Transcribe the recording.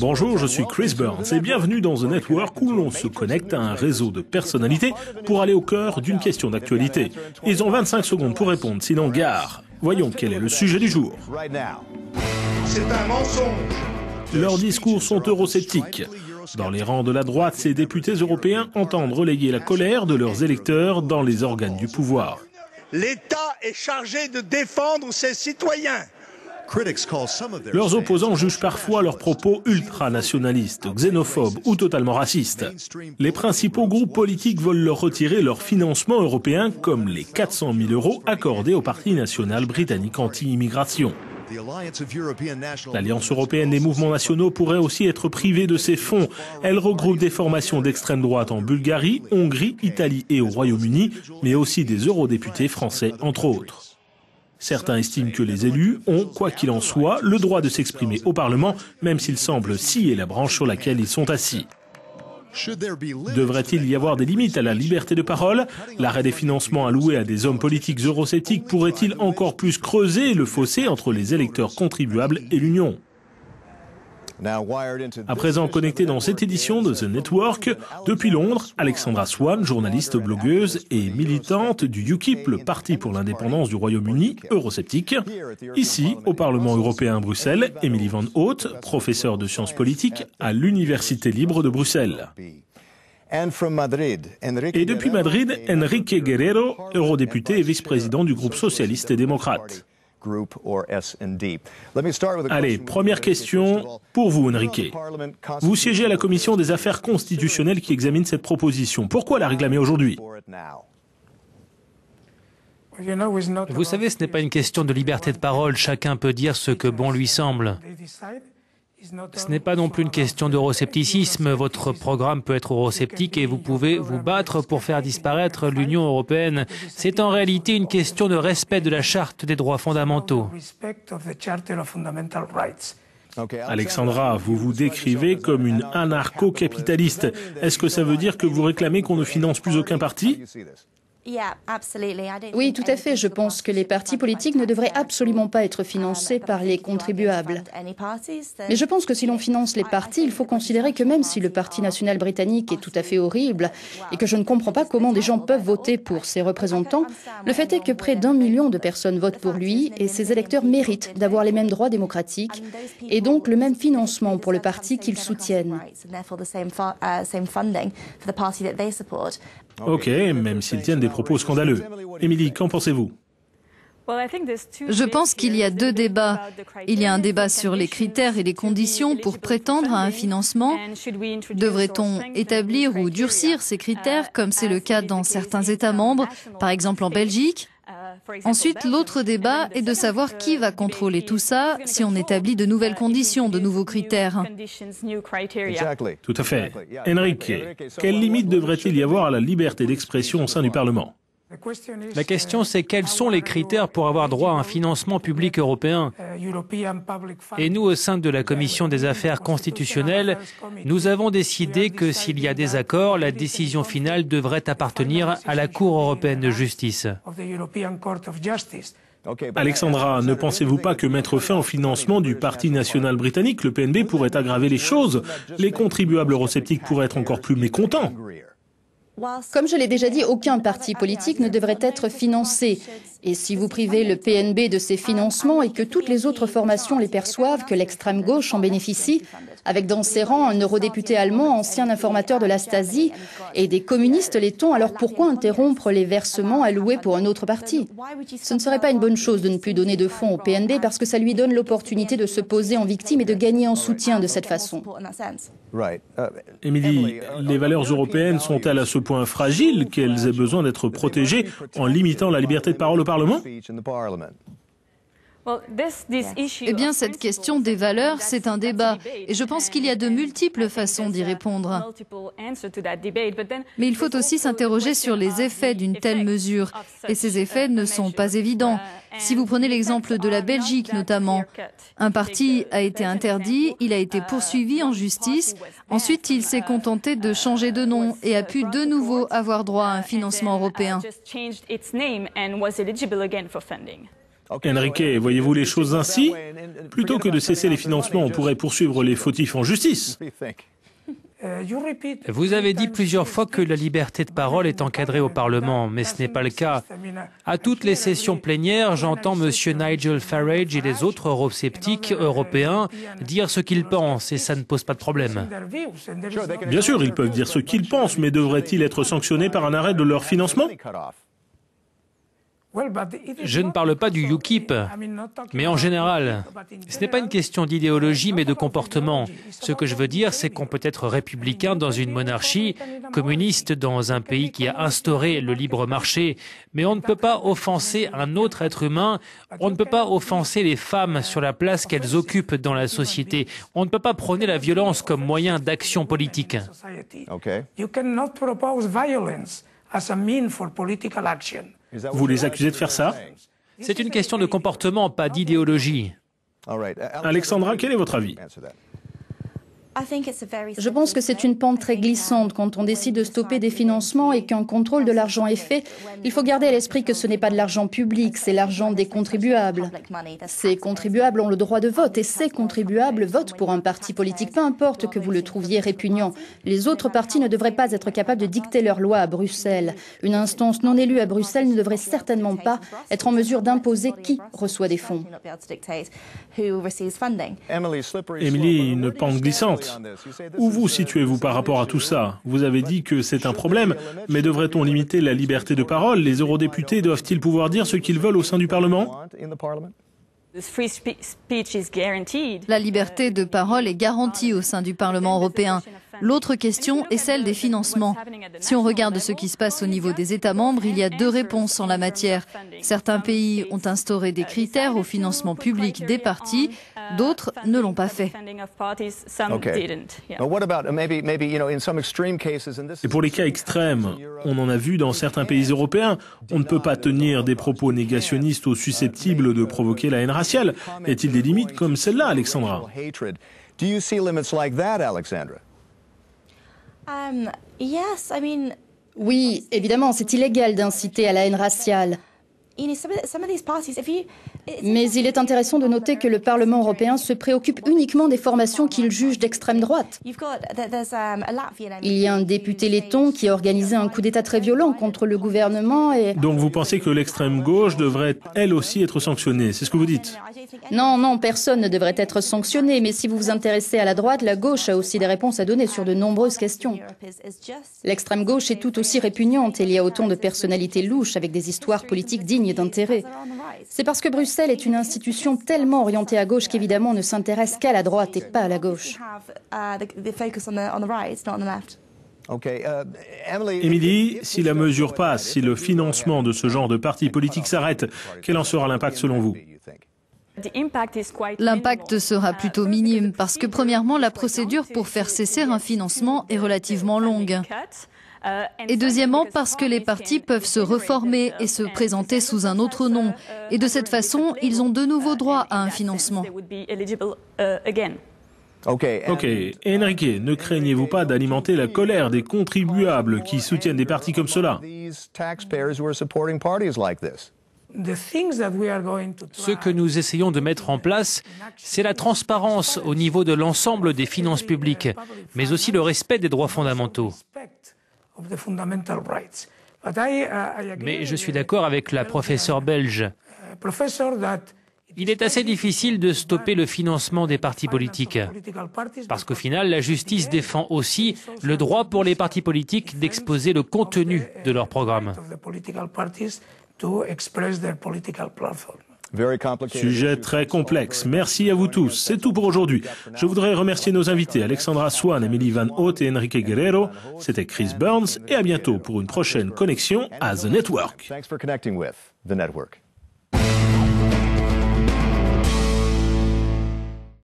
Bonjour, je suis Chris Burns et bienvenue dans The Network où l'on se connecte à un réseau de personnalités pour aller au cœur d'une question d'actualité. Ils ont 25 secondes pour répondre, sinon gare. Voyons quel est le sujet du jour. C'est un mensonge. Leurs discours sont eurosceptiques. Dans les rangs de la droite, ces députés européens entendent relayer la colère de leurs électeurs dans les organes du pouvoir. L'État est chargé de défendre ses citoyens. Leurs opposants jugent parfois leurs propos ultranationalistes, xénophobes ou totalement racistes. Les principaux groupes politiques veulent leur retirer leur financement européen, comme les 400 000 euros accordés au Parti national britannique anti-immigration. L'Alliance européenne des mouvements nationaux pourrait aussi être privée de ses fonds. Elle regroupe des formations d'extrême droite en Bulgarie, Hongrie, Italie et au Royaume-Uni, mais aussi des eurodéputés français, entre autres. Certains estiment que les élus ont, quoi qu'il en soit, le droit de s'exprimer au Parlement, même s'ils semblent scier la branche sur laquelle ils sont assis. Devrait-il y avoir des limites à la liberté de parole? L'arrêt des financements alloués à des hommes politiques eurosceptiques pourrait-il encore plus creuser le fossé entre les électeurs contribuables et l'Union? À présent connecté dans cette édition de The Network, depuis Londres, Alexandra Swan, journaliste, blogueuse et militante du UKIP, le Parti pour l'indépendance du Royaume-Uni, eurosceptique. Ici, au Parlement européen à Bruxelles, Emily Van Hout, professeure de sciences politiques à l'Université libre de Bruxelles. Et depuis Madrid, Enrique Guerrero, eurodéputé et vice-président du groupe socialiste et démocrate. Allez, première question pour vous, Enrique. Vous siégez à la commission des affaires constitutionnelles qui examine cette proposition. Pourquoi la réclamer aujourd'hui? Vous savez, ce n'est pas une question de liberté de parole. Chacun peut dire ce que bon lui semble. Ce n'est pas non plus une question d'euroscepticisme. Votre programme peut être eurosceptique et vous pouvez vous battre pour faire disparaître l'Union européenne. C'est en réalité une question de respect de la charte des droits fondamentaux. Alexandra, vous vous décrivez comme une anarcho-capitaliste. Est-ce que ça veut dire que vous réclamez qu'on ne finance plus aucun parti? Oui, tout à fait. Je pense que les partis politiques ne devraient absolument pas être financés par les contribuables. Mais je pense que si l'on finance les partis, il faut considérer que même si le Parti national britannique est tout à fait horrible et que je ne comprends pas comment des gens peuvent voter pour ses représentants, le fait est que près d'un million de personnes votent pour lui et ses électeurs méritent d'avoir les mêmes droits démocratiques et donc le même financement pour le parti qu'ils soutiennent. Ok, même s'ils tiennent des propos scandaleux. Émilie, qu'en pensez-vous? Je pense qu'il y a deux débats. Il y a un débat sur les critères et les conditions pour prétendre à un financement. Devrait-on établir ou durcir ces critères comme c'est le cas dans certains États membres, par exemple en Belgique? Ensuite, l'autre débat est de savoir qui va contrôler tout ça si on établit de nouvelles conditions, de nouveaux critères. Tout à fait. Enrique, quelles limites devrait-il y avoir à la liberté d'expression au sein du Parlement? La question, c'est quels sont les critères pour avoir droit à un financement public européen Et nous, au sein de la Commission des affaires constitutionnelles, nous avons décidé que s'il y a des accords, la décision finale devrait appartenir à la Cour européenne de justice. Alexandra, ne pensez-vous pas que mettre fin au financement du Parti national britannique, le PNB, pourrait aggraver les choses. Les contribuables eurosceptiques pourraient être encore plus mécontents. Comme je l'ai déjà dit, aucun parti politique ne devrait être financé. Et si vous privez le PNB de ses financements et que toutes les autres formations les perçoivent, que l'extrême gauche en bénéficie, avec dans ses rangs un eurodéputé allemand, ancien informateur de la Stasi, et des communistes lettons, alors pourquoi interrompre les versements alloués pour un autre parti? Ce ne serait pas une bonne chose de ne plus donner de fonds au PNB parce que ça lui donne l'opportunité de se poser en victime et de gagner en soutien de cette façon. Émilie, les valeurs européennes sont-elles à ce point fragiles qu'elles aient besoin d'être protégées en limitant la liberté de parole au Parlement eh bien, cette question des valeurs, c'est un débat. Et je pense qu'il y a de multiples façons d'y répondre. Mais il faut aussi s'interroger sur les effets d'une telle mesure. Et ces effets ne sont pas évidents. Si vous prenez l'exemple de la Belgique notamment, un parti a été interdit, il a été poursuivi en justice, ensuite il s'est contenté de changer de nom et a pu de nouveau avoir droit à un financement européen. Enrique, voyez-vous les choses ainsi Plutôt que de cesser les financements, on pourrait poursuivre les fautifs en justice. Vous avez dit plusieurs fois que la liberté de parole est encadrée au Parlement, mais ce n'est pas le cas. À toutes les sessions plénières, j'entends M. Nigel Farage et les autres eurosceptiques européens dire ce qu'ils pensent, et ça ne pose pas de problème. Bien sûr, ils peuvent dire ce qu'ils pensent, mais devraient-ils être sanctionnés par un arrêt de leur financement? Je ne parle pas du UKIP, mais en général. Ce n'est pas une question d'idéologie, mais de comportement. Ce que je veux dire, c'est qu'on peut être républicain dans une monarchie, communiste dans un pays qui a instauré le libre marché, mais on ne peut pas offenser un autre être humain, on ne peut pas offenser les femmes sur la place qu'elles occupent dans la société, on ne peut pas prôner la violence comme moyen d'action politique. Vous les accusez de faire ça C'est une question de comportement, pas d'idéologie. Alexandra, quel est votre avis? Je pense que c'est une pente très glissante quand on décide de stopper des financements et qu'un contrôle de l'argent est fait. Il faut garder à l'esprit que ce n'est pas de l'argent public, c'est l'argent des contribuables. Ces contribuables ont le droit de vote et ces contribuables votent pour un parti politique, peu importe que vous le trouviez répugnant. Les autres partis ne devraient pas être capables de dicter leurs lois à Bruxelles. Une instance non élue à Bruxelles ne devrait certainement pas être en mesure d'imposer qui reçoit des fonds. Émilie, une pente glissante. Où vous situez-vous par rapport à tout ça? Vous avez dit que c'est un problème, mais devrait-on limiter la liberté de parole? Les eurodéputés doivent-ils pouvoir dire ce qu'ils veulent au sein du Parlement? La liberté de parole est garantie au sein du Parlement européen. L'autre question est celle des financements. Si on regarde ce qui se passe au niveau des États membres, il y a deux réponses en la matière. Certains pays ont instauré des critères au financement public des partis, d'autres ne l'ont pas fait. Et pour les cas extrêmes, on en a vu dans certains pays européens, on ne peut pas tenir des propos négationnistes ou susceptibles de provoquer la haine raciale. Y a-t-il des limites comme celle-là, Alexandra? Oui, évidemment, c'est illégal d'inciter à la haine raciale. Mais il est intéressant de noter que le Parlement européen se préoccupe uniquement des formations qu'il juge d'extrême droite. Um, il y a un député letton qui a organisé un coup d'État très violent contre le gouvernement et... Donc vous pensez que l'extrême gauche devrait elle aussi être sanctionnée, c'est ce que vous dites? Non, non, personne ne devrait être sanctionné, mais si vous vous intéressez à la droite, la gauche a aussi des réponses à donner sur de nombreuses questions. L'extrême gauche est tout aussi répugnante et il y a autant de personnalités louches avec des histoires politiques dignes d'intérêt. C'est parce que Bruxelles est une institution tellement orientée à gauche qu'évidemment on ne s'intéresse qu'à la droite et pas à la gauche. Émilie, si la mesure passe, si le financement de ce genre de parti politique s'arrête, quel en sera l'impact selon vous? L'impact sera plutôt minime parce que premièrement, la procédure pour faire cesser un financement est relativement longue. Et deuxièmement, parce que les partis peuvent se reformer et se présenter sous un autre nom. Et de cette façon, ils ont de nouveau droit à un financement. Ok, Enrique, ne craignez-vous pas d'alimenter la colère des contribuables qui soutiennent des partis comme cela ce que nous essayons de mettre en place, c'est la transparence au niveau de l'ensemble des finances publiques, mais aussi le respect des droits fondamentaux. Mais je suis d'accord avec la professeure belge. Il est assez difficile de stopper le financement des partis politiques, parce qu'au final, la justice défend aussi le droit pour les partis politiques d'exposer le contenu de leur programme. Sujet très complexe. Merci à vous tous. C'est tout pour aujourd'hui. Je voudrais remercier nos invités Alexandra Swan, Emily Van Hout et Enrique Guerrero. C'était Chris Burns et à bientôt pour une prochaine connexion à The Network.